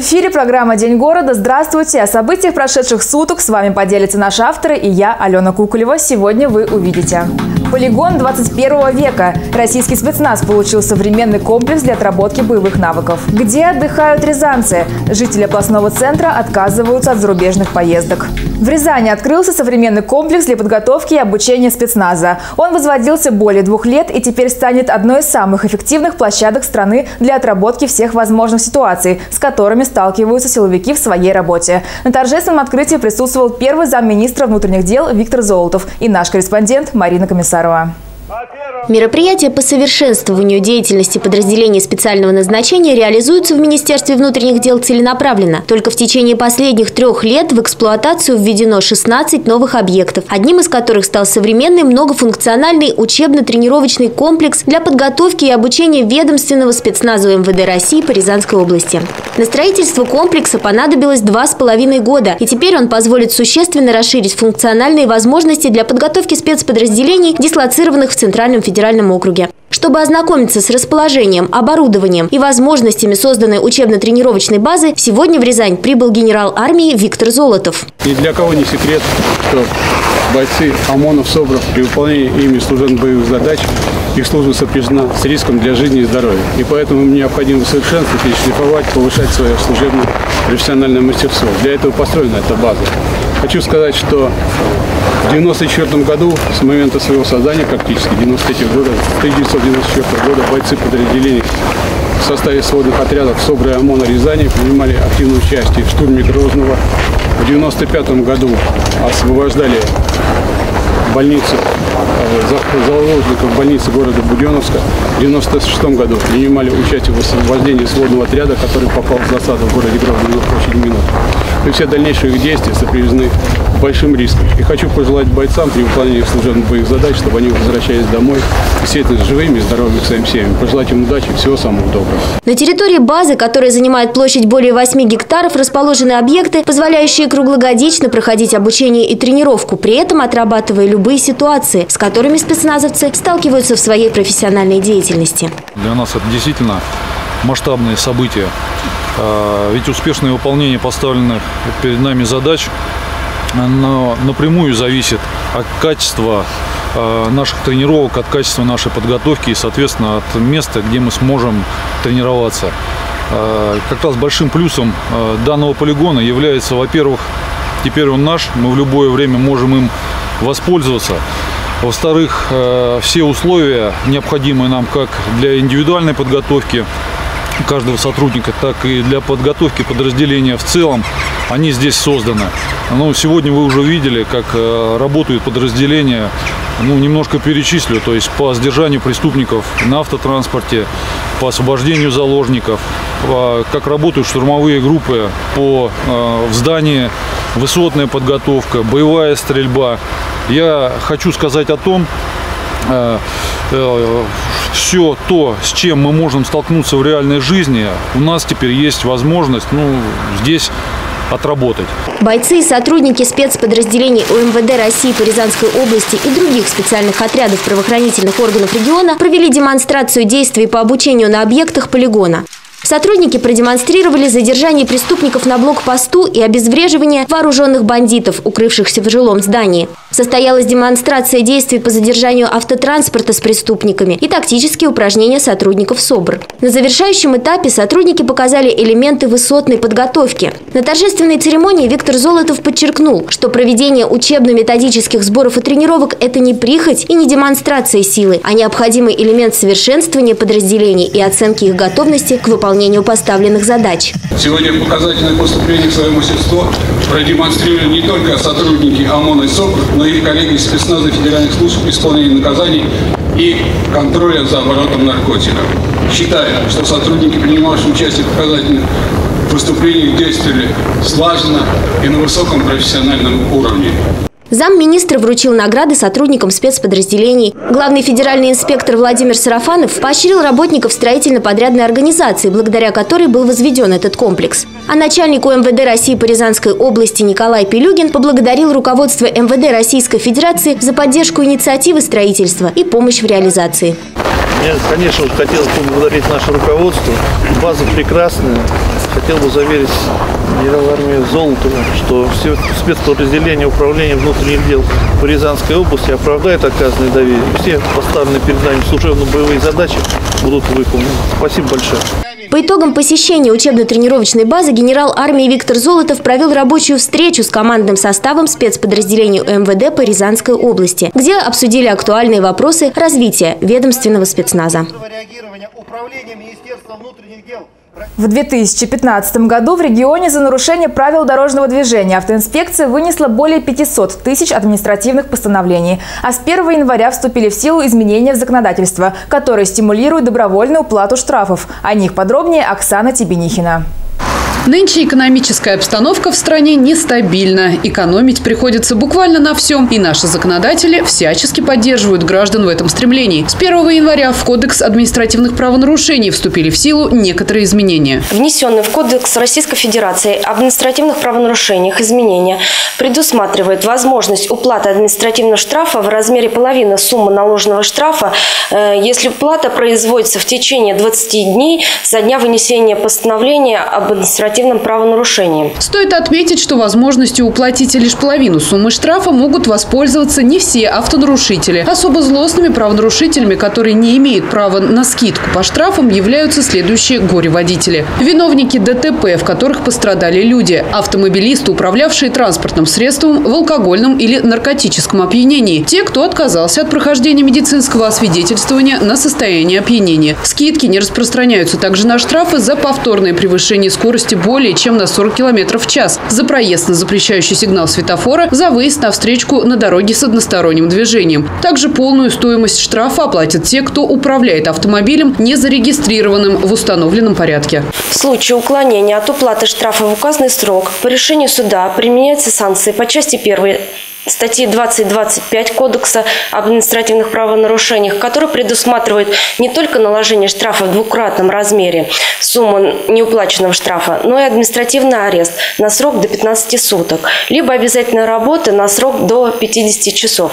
Эфире программа «День города». Здравствуйте! О событиях прошедших суток с вами поделятся наши авторы и я, Алена Куколева. Сегодня вы увидите. Полигон 21 века. Российский спецназ получил современный комплекс для отработки боевых навыков. Где отдыхают рязанцы? Жители областного центра отказываются от зарубежных поездок. В Рязани открылся современный комплекс для подготовки и обучения спецназа. Он возводился более двух лет и теперь станет одной из самых эффективных площадок страны для отработки всех возможных ситуаций, с которыми сталкиваются силовики в своей работе. На торжественном открытии присутствовал первый замминистра внутренних дел Виктор Золотов и наш корреспондент Марина Комиссарова. Мероприятия по совершенствованию деятельности подразделений специального назначения реализуются в Министерстве внутренних дел целенаправленно. Только в течение последних трех лет в эксплуатацию введено 16 новых объектов, одним из которых стал современный многофункциональный учебно-тренировочный комплекс для подготовки и обучения ведомственного спецназа МВД России по Рязанской области. На строительство комплекса понадобилось два с половиной года, и теперь он позволит существенно расширить функциональные возможности для подготовки спецподразделений, дислоцированных в Центральном федеральном округе. Чтобы ознакомиться с расположением, оборудованием и возможностями созданной учебно-тренировочной базы, сегодня в Рязань прибыл генерал армии Виктор Золотов. Ни для кого не секрет, что бойцы ОМОНов, СОБРов при выполнении ими служебных боевых задач их служба сопряжена с риском для жизни и здоровья. И поэтому им необходимо совершенствовать, перешлифовать, повышать свое служебное профессиональное мастерство. Для этого построена эта база. Хочу сказать, что в 1994 году, с момента своего создания практически, 93 года, 1994 года бойцы подразделений в составе сводных отрядов СОБРа и ОМОНа Рязани принимали активное участие в штурме Грозного. В 1995 году освобождали больницу заложников больницы города Буденновска. В 1996 году принимали участие в освобождении сводного отряда, который попал в засаду в городе Грозный на площади минут. И все дальнейшие их действия сопряжены большим риском. И хочу пожелать бойцам при выполнении служебных боевых задач, чтобы они возвращались домой, действительно живыми и здоровыми к своим семьям. Пожелать им удачи и всего самого доброго. На территории базы, которая занимает площадь более 8 гектаров, расположены объекты, позволяющие круглогодично проходить обучение и тренировку, при этом отрабатывая любые ситуации, с которыми спецназовцы сталкиваются в своей профессиональной деятельности. Для нас это действительно масштабные события. А, ведь успешное выполнение поставленных перед нами задач оно напрямую зависит от качества а, наших тренировок, от качества нашей подготовки и, соответственно, от места, где мы сможем тренироваться. А, как раз большим плюсом данного полигона является, во-первых, теперь он наш, мы в любое время можем им воспользоваться. Во-вторых, все условия, необходимые нам как для индивидуальной подготовки, каждого сотрудника, так и для подготовки подразделения в целом, они здесь созданы. Ну, сегодня вы уже видели, как э, работают подразделения. Ну, немножко перечислю, то есть по сдержанию преступников на автотранспорте, по освобождению заложников, как работают штурмовые группы по э, в здании, высотная подготовка, боевая стрельба. Я хочу сказать о том, э, все то, с чем мы можем столкнуться в реальной жизни, у нас теперь есть возможность ну, здесь отработать. Бойцы и сотрудники спецподразделений УМВД России по Рязанской области и других специальных отрядов правоохранительных органов региона провели демонстрацию действий по обучению на объектах полигона. Сотрудники продемонстрировали задержание преступников на блокпосту и обезвреживание вооруженных бандитов, укрывшихся в жилом здании. Состоялась демонстрация действий по задержанию автотранспорта с преступниками и тактические упражнения сотрудников СОБР. На завершающем этапе сотрудники показали элементы высотной подготовки. На торжественной церемонии Виктор Золотов подчеркнул, что проведение учебно-методических сборов и тренировок – это не прихоть и не демонстрация силы, а необходимый элемент совершенствования подразделений и оценки их готовности к выполнению поставленных задач. Сегодня показательное поступление в свое мастерство продемонстрировали не только сотрудники ОМОН и СОП, но и коллеги спецназа федеральных служб исполнения наказаний и контроля за оборотом наркотиков. Считаю, что сотрудники, принимавшие участие в показательных выступлениях, действовали слаженно и на высоком профессиональном уровне. Замминистра вручил награды сотрудникам спецподразделений. Главный федеральный инспектор Владимир Сарафанов поощрил работников строительно-подрядной организации, благодаря которой был возведен этот комплекс. А начальник МВД России по Рязанской области Николай Пелюгин поблагодарил руководство МВД Российской Федерации за поддержку инициативы строительства и помощь в реализации. Мне, конечно, хотелось поблагодарить наше руководство. База прекрасная, хотел бы заверить генерал армии Золотова, что все спецподразделения управления внутренних дел в Рязанской области оправдают оказанное доверие. Все поставленные перед нами служебно-боевые задачи будут выполнены. Спасибо большое. По итогам посещения учебно-тренировочной базы генерал армии Виктор Золотов провел рабочую встречу с командным составом спецподразделений МВД по Рязанской области, где обсудили актуальные вопросы развития ведомственного спецназа. В 2015 году в регионе за нарушение правил дорожного движения автоинспекция вынесла более 500 тысяч административных постановлений. А с 1 января вступили в силу изменения в законодательство, которые стимулируют добровольную уплату штрафов. О них подробнее Оксана Тебенихина. Нынче экономическая обстановка в стране нестабильна. Экономить приходится буквально на всем. И наши законодатели всячески поддерживают граждан в этом стремлении. С 1 января в Кодекс административных правонарушений вступили в силу некоторые изменения. Внесенный в Кодекс Российской Федерации об административных правонарушениях изменения предусматривает возможность уплаты административного штрафа в размере половины суммы наложенного штрафа, э, если уплата производится в течение 20 дней со дня вынесения постановления об административном административным правонарушением. Стоит отметить, что возможностью уплатить лишь половину суммы штрафа могут воспользоваться не все автонарушители. Особо злостными правонарушителями, которые не имеют права на скидку по штрафам, являются следующие горе-водители. Виновники ДТП, в которых пострадали люди, автомобилисты, управлявшие транспортным средством в алкогольном или наркотическом опьянении, те, кто отказался от прохождения медицинского освидетельствования на состояние опьянения. Скидки не распространяются также на штрафы за повторное превышение скорости более чем на 40 км в час, за проезд на запрещающий сигнал светофора, за выезд на встречку на дороге с односторонним движением. Также полную стоимость штрафа оплатят те, кто управляет автомобилем, не зарегистрированным в установленном порядке. В случае уклонения от уплаты штрафа в указанный срок по решению суда применяются санкции по части 1 статьи 20-25 Кодекса об административных правонарушениях, который предусматривает не только наложение штрафа в двукратном размере суммы неуплаченного штрафа, но и административный арест на срок до 15 суток, либо обязательная работа на срок до 50 часов.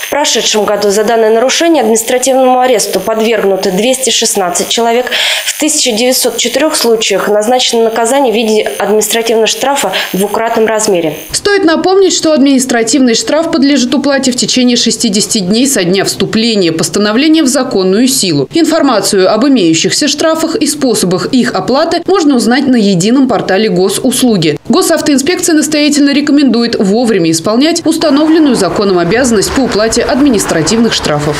В прошедшем году за данное нарушение административному аресту подвергнуты 216 человек. В 1904 случаях назначено наказание в виде административного штрафа в двукратном размере. Стоит напомнить, что административный штраф подлежит уплате в течение 60 дней со дня вступления постановления в законную силу. Информацию об имеющихся штрафах и способах их оплаты можно узнать на едином портале госуслуги. Госавтоинспекция настоятельно рекомендует вовремя исполнять установленную законом обязанность по уплате административных штрафов.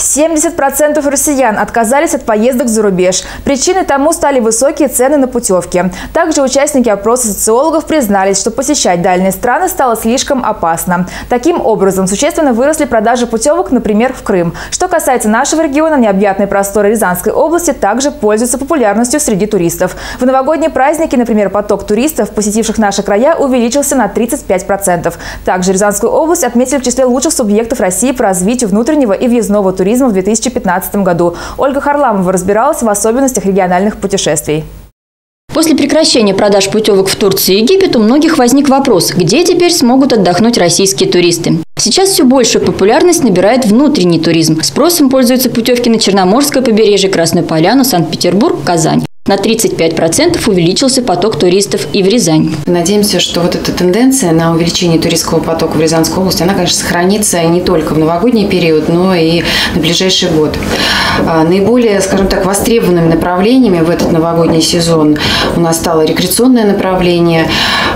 70% россиян отказались от поездок за рубеж. Причиной тому стали высокие цены на путевки. Также участники опроса социологов признались, что посещать дальние страны стало слишком опасно. Таким образом, существенно выросли продажи путевок, например, в Крым. Что касается нашего региона, необъятные просторы Рязанской области также пользуются популярностью среди туристов. В новогодние праздники, например, поток туристов, посетивших наши края, увеличился на 35%. Также Рязанскую область отметили в числе лучших субъектов России по развитию внутреннего и въездного туризма туризма в 2015 году. Ольга Харламова разбиралась в особенностях региональных путешествий. После прекращения продаж путевок в Турцию и Египет у многих возник вопрос, где теперь смогут отдохнуть российские туристы. Сейчас все большую популярность набирает внутренний туризм. Спросом пользуются путевки на Черноморское побережье, Красную Поляну, Санкт-Петербург, Казань. На 35% увеличился поток туристов и в Рязань. Надеемся, что вот эта тенденция на увеличение туристского потока в Рязанской области, она, конечно, сохранится не только в новогодний период, но и на ближайший год. А, наиболее, скажем так, востребованными направлениями в этот новогодний сезон у нас стало рекреационное направление.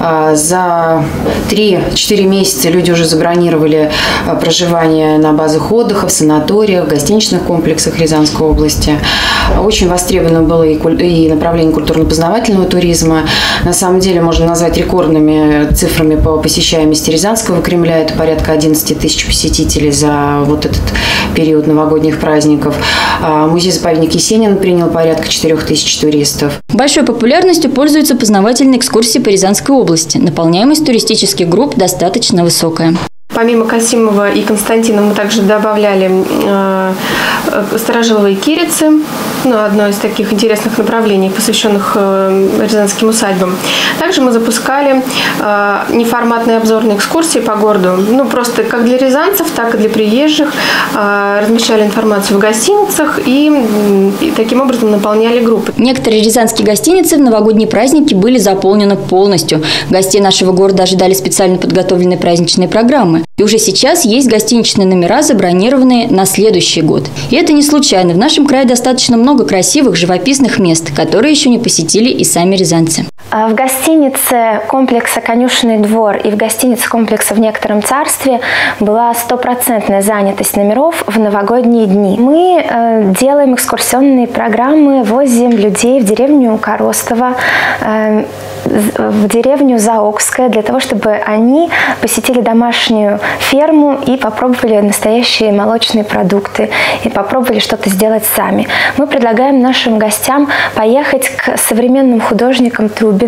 А, за 3-4 месяца люди уже забронировали а, проживание на базах отдыха, в санаториях, в гостиничных комплексах Рязанской области. Очень востребовано было и и направление культурно-познавательного туризма. На самом деле можно назвать рекордными цифрами по посещаемости Рязанского Кремля. Это порядка 11 тысяч посетителей за вот этот период новогодних праздников. А музей-заповедник Есенин принял порядка 4 тысяч туристов. Большой популярностью пользуются познавательные экскурсии по Рязанской области. Наполняемость туристических групп достаточно высокая. Помимо Касимова и Константина мы также добавляли э, э, старожиловые кирицы, ну, одно из таких интересных направлений, посвященных э, рязанским усадьбам. Также мы запускали э, неформатные обзорные экскурсии по городу, ну, просто как для рязанцев, так и для приезжих. Э, размещали информацию в гостиницах и, и таким образом наполняли группы. Некоторые рязанские гостиницы в новогодние праздники были заполнены полностью. Гостей нашего города ожидали специально подготовленные праздничные программы. И уже сейчас есть гостиничные номера, забронированные на следующий год. И это не случайно. В нашем крае достаточно много красивых, живописных мест, которые еще не посетили и сами рязанцы. А в гостинице комплекса «Конюшенный двор» и в гостинице комплекса «В некотором царстве» была стопроцентная занятость номеров в новогодние дни. Мы э, делаем экскурсионные программы, возим людей в деревню Коростово, э, в деревню Заокская для того, чтобы они посетили домашнюю ферму и попробовали настоящие молочные продукты и попробовали что-то сделать сами. Мы предлагаем нашим гостям поехать к современным художникам Трубиным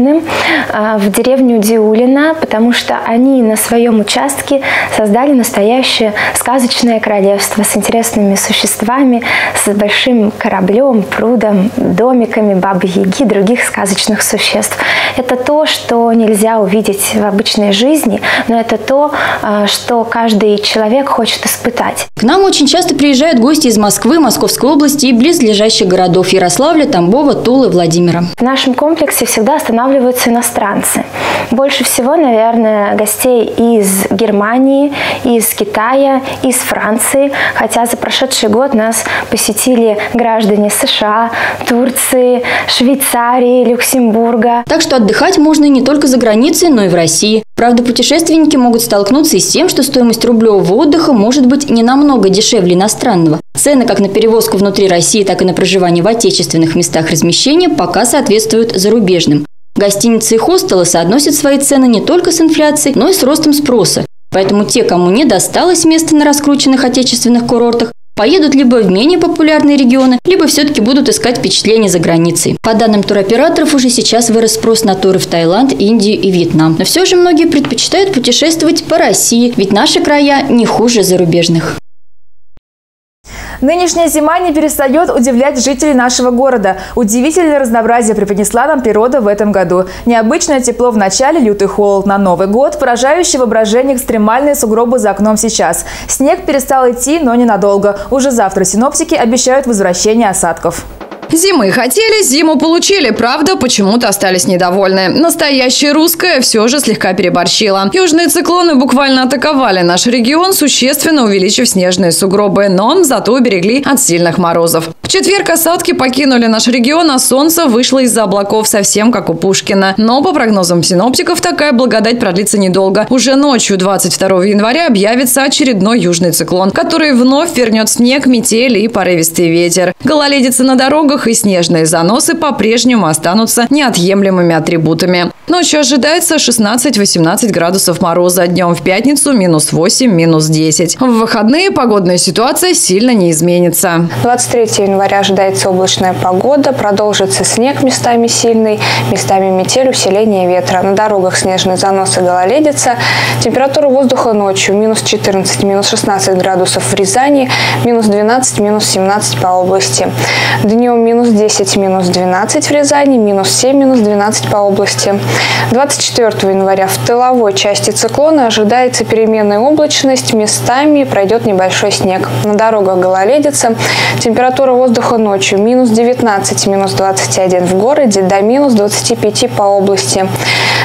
а, в деревню Диулина, потому что они на своем участке создали настоящее сказочное королевство с интересными существами, с большим кораблем, прудом, домиками, бабы-яги, других сказочных существ. Это то, что нельзя увидеть в обычной жизни, но это то, а, что каждый человек хочет испытать. К нам очень часто приезжают гости из Москвы, Московской области и близлежащих городов Ярославля, Тамбова, Тулы, Владимира. В нашем комплексе всегда останавливаются иностранцы. Больше всего, наверное, гостей из Германии, из Китая, из Франции, хотя за прошедший год нас посетили граждане США, Турции, Швейцарии, Люксембурга. Так что отдыхать можно не только за границей, но и в России. Правда, путешественники могут столкнуться и с тем, что стоимость рублевого отдыха может быть не намного дешевле иностранного. Цены как на перевозку внутри России, так и на проживание в отечественных местах размещения пока соответствуют зарубежным. Гостиницы и хостелы соотносят свои цены не только с инфляцией, но и с ростом спроса. Поэтому те, кому не досталось места на раскрученных отечественных курортах, поедут либо в менее популярные регионы, либо все-таки будут искать впечатления за границей. По данным туроператоров, уже сейчас вырос спрос на туры в Таиланд, Индию и Вьетнам. Но все же многие предпочитают путешествовать по России, ведь наши края не хуже зарубежных. Нынешняя зима не перестает удивлять жителей нашего города. Удивительное разнообразие преподнесла нам природа в этом году. Необычное тепло в начале, лютый холод на Новый год, поражающее воображение экстремальные сугробы за окном сейчас. Снег перестал идти, но ненадолго. Уже завтра синоптики обещают возвращение осадков. Зимы хотели, зиму получили. Правда, почему-то остались недовольны. Настоящая русская все же слегка переборщила. Южные циклоны буквально атаковали наш регион, существенно увеличив снежные сугробы, но зато уберегли от сильных морозов. В четверг осадки покинули наш регион, а солнце вышло из-за облаков совсем как у Пушкина. Но по прогнозам синоптиков такая благодать продлится недолго. Уже ночью 22 января объявится очередной южный циклон, который вновь вернет снег, метели и порывистый ветер. Гололедица на дорогах дорогах и снежные заносы по-прежнему останутся неотъемлемыми атрибутами. Ночью ожидается 16-18 градусов мороза, днем в пятницу минус 8, минус 10. В выходные погодная ситуация сильно не изменится. 23 января ожидается облачная погода, продолжится снег местами сильный, местами метель, усиление ветра. На дорогах снежные заносы гололедица. Температура воздуха ночью минус 14, минус 16 градусов в Рязани, минус 12, минус 17 по области. Днем минус 10, минус 12 в Рязани, минус 7, минус 12 по области. 24 января в тыловой части циклона ожидается переменная облачность, местами пройдет небольшой снег. На дорогах гололедица. Температура воздуха ночью минус 19, минус 21 в городе, до минус 25 по области.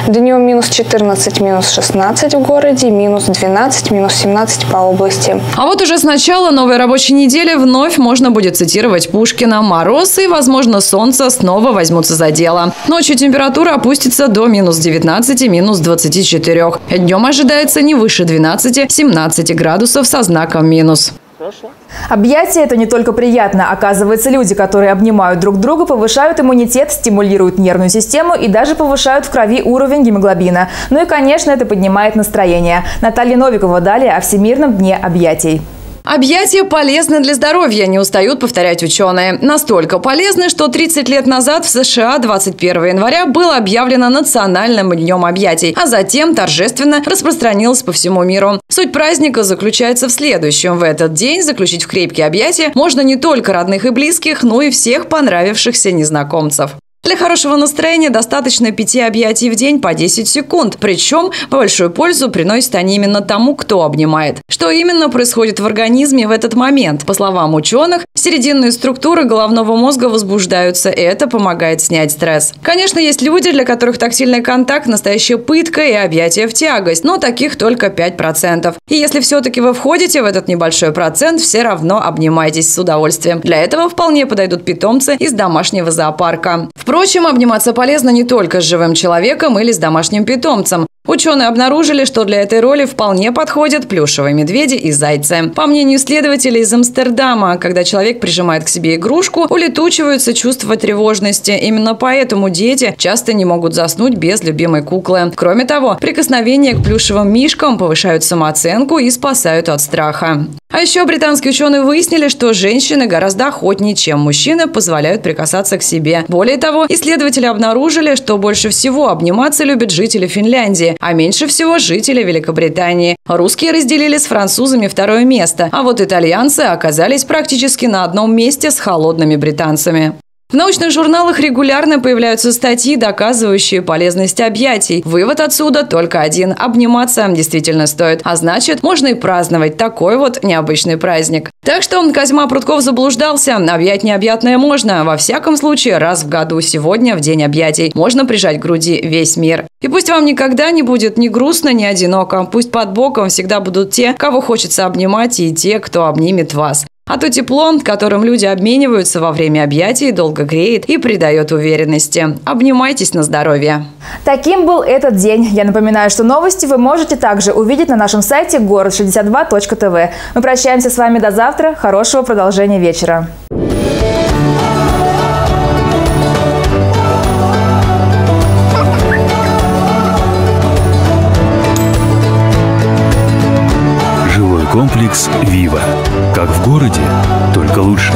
Днем минус 14, минус 16 в городе, минус 12, минус 17 по области. А вот уже с начала новой рабочей недели вновь можно будет цитировать Пушкина. Мороз и, возможно, солнце снова возьмутся за дело. Ночью температура опустится до минус 19, минус 24. Днем ожидается не выше 12-17 градусов со знаком минус. Хорошо. Объятия – это не только приятно. Оказывается, люди, которые обнимают друг друга, повышают иммунитет, стимулируют нервную систему и даже повышают в крови уровень гемоглобина. Ну и, конечно, это поднимает настроение. Наталья Новикова далее о Всемирном дне объятий. Объятия полезны для здоровья, не устают повторять ученые. Настолько полезны, что 30 лет назад в США 21 января было объявлено национальным днем объятий, а затем торжественно распространилось по всему миру. Суть праздника заключается в следующем. В этот день заключить в крепкие объятия можно не только родных и близких, но и всех понравившихся незнакомцев. Для хорошего настроения достаточно пяти объятий в день по 10 секунд. Причем большую пользу приносят они именно тому, кто обнимает. Что именно происходит в организме в этот момент? По словам ученых, серединные структуры головного мозга возбуждаются, и это помогает снять стресс. Конечно, есть люди, для которых тактильный контакт – настоящая пытка и объятие в тягость, но таких только 5%. И если все-таки вы входите в этот небольшой процент, все равно обнимайтесь с удовольствием. Для этого вполне подойдут питомцы из домашнего зоопарка. Впрочем, Впрочем, обниматься полезно не только с живым человеком или с домашним питомцем. Ученые обнаружили, что для этой роли вполне подходят плюшевые медведи и зайцы. По мнению исследователей из Амстердама, когда человек прижимает к себе игрушку, улетучиваются чувства тревожности. Именно поэтому дети часто не могут заснуть без любимой куклы. Кроме того, прикосновения к плюшевым мишкам повышают самооценку и спасают от страха. А еще британские ученые выяснили, что женщины гораздо охотнее, чем мужчины, позволяют прикасаться к себе. Более того, исследователи обнаружили, что больше всего обниматься любят жители Финляндии, а меньше всего жители Великобритании. Русские разделили с французами второе место, а вот итальянцы оказались практически на одном месте с холодными британцами. В научных журналах регулярно появляются статьи, доказывающие полезность объятий. Вывод отсюда только один – обниматься действительно стоит. А значит, можно и праздновать такой вот необычный праздник. Так что Козьма Прутков заблуждался. Объять необъятное можно. Во всяком случае, раз в году сегодня, в день объятий, можно прижать к груди весь мир. И пусть вам никогда не будет ни грустно, ни одиноко. Пусть под боком всегда будут те, кого хочется обнимать, и те, кто обнимет вас. А то тепло, которым люди обмениваются во время объятий, долго греет и придает уверенности. Обнимайтесь на здоровье. Таким был этот день. Я напоминаю, что новости вы можете также увидеть на нашем сайте город62.тв. Мы прощаемся с вами до завтра. Хорошего продолжения вечера. Комплекс «Вива». Как в городе, только лучше.